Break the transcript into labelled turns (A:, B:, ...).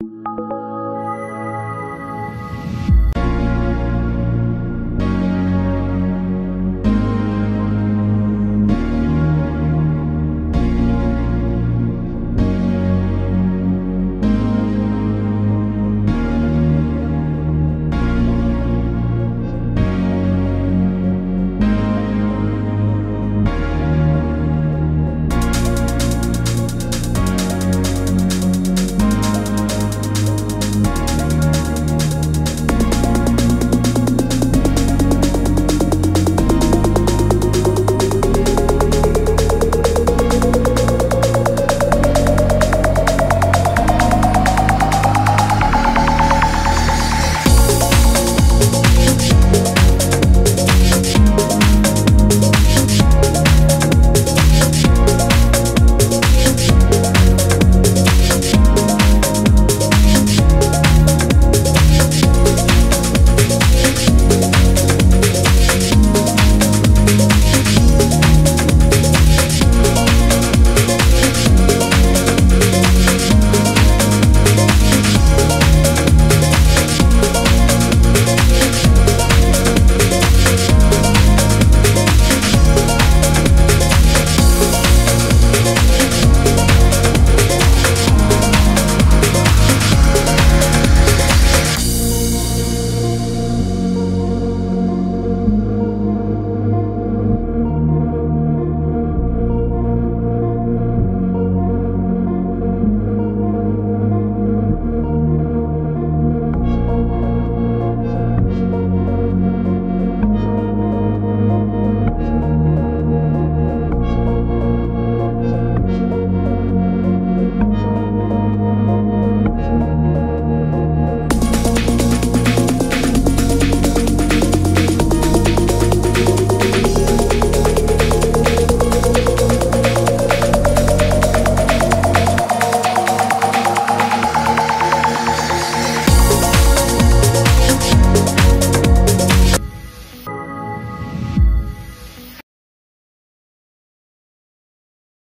A: you.